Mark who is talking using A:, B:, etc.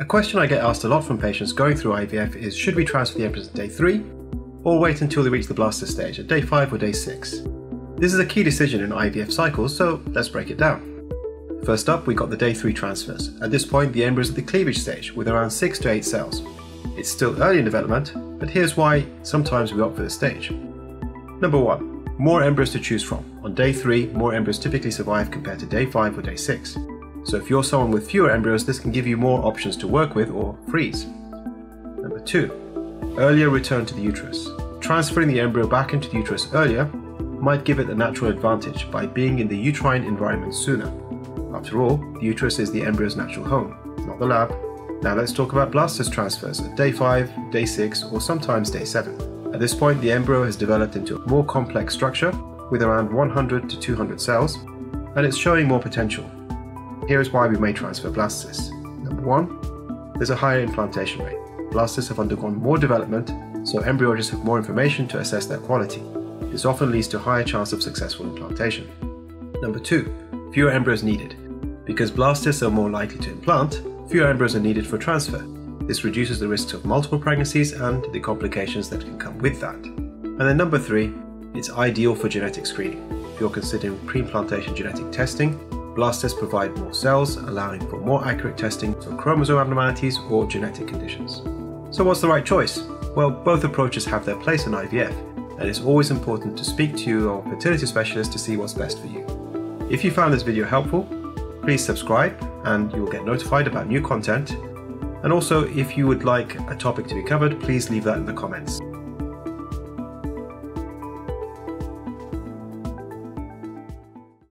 A: A question I get asked a lot from patients going through IVF is should we transfer the embryos at day 3 or wait until they reach the blastocyst stage at day 5 or day 6? This is a key decision in IVF cycles, so let's break it down. First up, we got the day 3 transfers. At this point, the embryo is at the cleavage stage with around 6 to 8 cells. It's still early in development, but here's why sometimes we opt for this stage. Number 1. More embryos to choose from. On day 3, more embryos typically survive compared to day 5 or day 6. So if you're someone with fewer embryos, this can give you more options to work with or freeze. Number 2. Earlier return to the uterus. Transferring the embryo back into the uterus earlier might give it a natural advantage by being in the uterine environment sooner. After all, the uterus is the embryo's natural home, not the lab. Now let's talk about blastocyst transfers at day 5, day 6, or sometimes day 7. At this point, the embryo has developed into a more complex structure with around 100 to 200 cells, and it's showing more potential. Here is why we may transfer blastocysts. Number 1. There's a higher implantation rate. Blastocysts have undergone more development, so embryologists have more information to assess their quality. This often leads to a higher chance of successful implantation. Number 2. Fewer embryos needed. Because blastocysts are more likely to implant, fewer embryos are needed for transfer. This reduces the risks of multiple pregnancies and the complications that can come with that. And then number 3. It's ideal for genetic screening. If you're considering pre-implantation genetic testing, blastocysts provide more cells, allowing for more accurate testing for chromosome abnormalities or genetic conditions. So what's the right choice? Well, both approaches have their place in IVF, and it's always important to speak to your fertility specialist to see what's best for you. If you found this video helpful, please subscribe and you will get notified about new content. And also, if you would like a topic to be covered, please leave that in the comments.